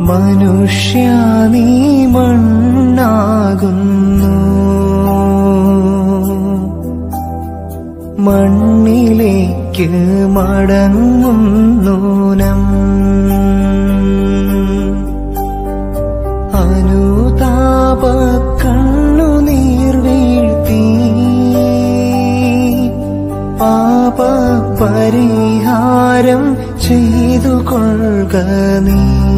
മനുഷ്യ നീ മണ്ണാകുന്നു. മണ്ണിലേക്ക് മടങ്ങുന്നൂനം അനുതാപ കണ്ണുനീർ വീഴ്ത്തി. പാപ പരിഹാരം ചെയ്തു കൊള്ളുക നീ.